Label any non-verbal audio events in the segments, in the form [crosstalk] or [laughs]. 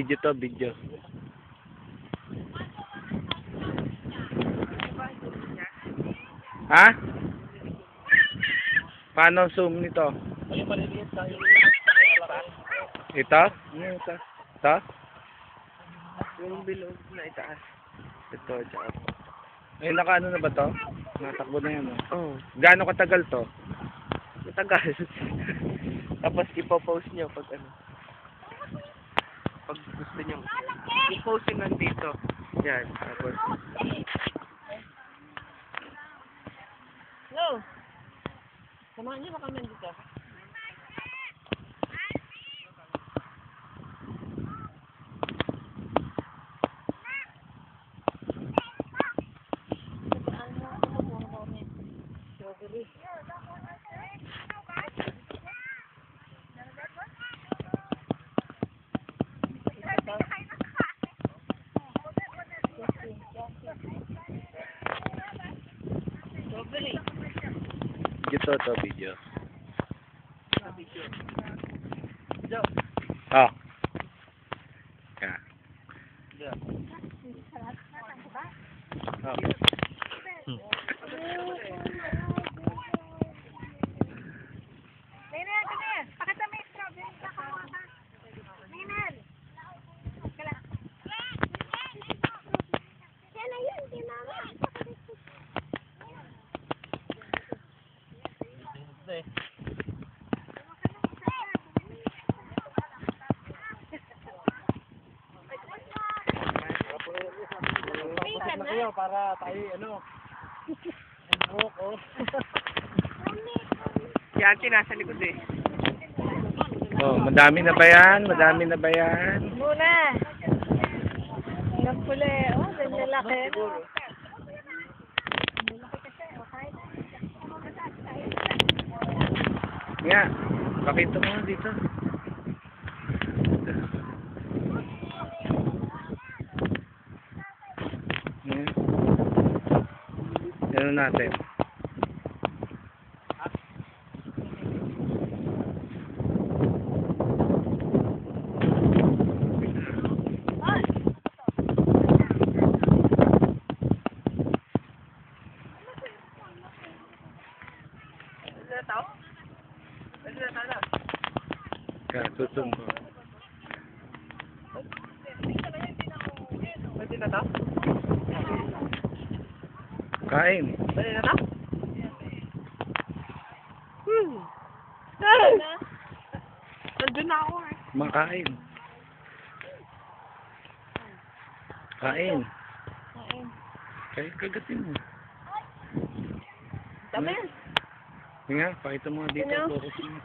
Video to, video. Ha? Paano zoom nito? Ito? Ito? Ito? Yung bilog na itaas. Ito, tsaka. Eh, naka ano na ba to? Natakbo na yan, oh. Oo. Gaano katagal to? Matagal. [laughs] Tapos ipopost niyo pag ano. Pag gusto niyo. I-post yun nandito. Yan. Tapos. Hello. Samahan niyo ba kami dito? Ito, to, video. Oh. Yeah. Oh. Para tayo ano. Enrock oh. Si Ate nasa likod eh. Oh, madami na ba yan? Madami na ba yan? Muna. Ang pula eh. Oh, ganda laki. Nga, pakita mo dito. Yan. Ano natin? Tao? Pwede na tao na. Kaya, susum ko. Pwede na tao? Kain. Pwede na tao? Hmm. Nandun na ako eh. Makain. Kain. Kaya kagatin mo. Dami nga, pakita mo nga dito. Focus mo.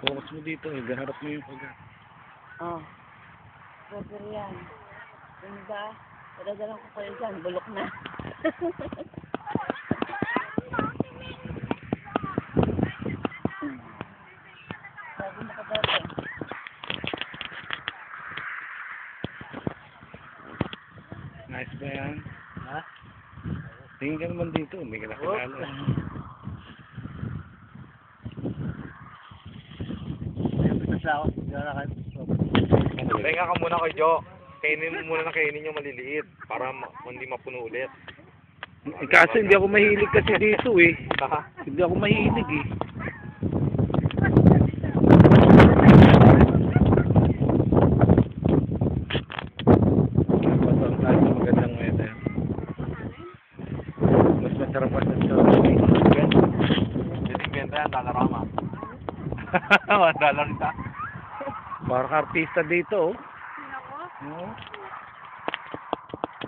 Focus mo dito. Gaharap mo yung pag... Oh. Pwede yan. Ano ba? Padadalang ko kayo dyan. Bulok na. [laughs] Sabi na ka dati. Nice ba yan? Ha? Tingin ka naman dito. Hindi ka nakilala. Pahinga ka muna kay Jo. Kainin mo muna na kainin yung maliliit para ma- hindi mapuno ulit. Eh, kaso hindi ako mahilig kasi dito eh. Hindi ako mahilig eh. Ito, kahit na magandang weather. Mas masarap pa sa Hindi benta yan, [laughs] dollar ama. dollar ka. Parang artista dito oh. Oo.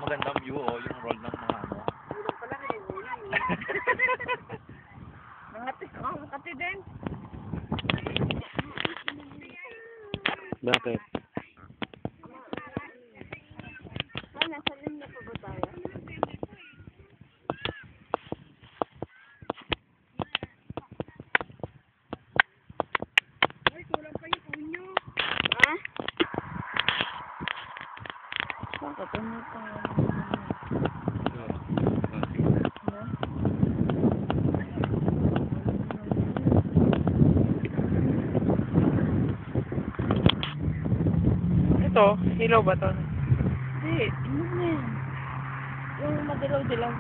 Magandang view oh, yung roll ng mga ano. [laughs] Bakit? Ah, nasa linya pa ba tayo? Ha? Ano sige na. to? Hilaw ba to? Hindi, na yan. Yung madilaw-dilaw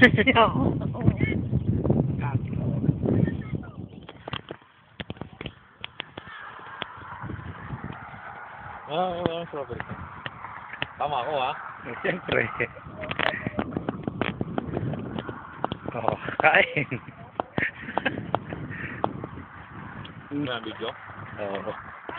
hilaw. Ah, ah, ah, strawberry. Tama ako ha. Siyempre. Oo, kain. Na video. Oo.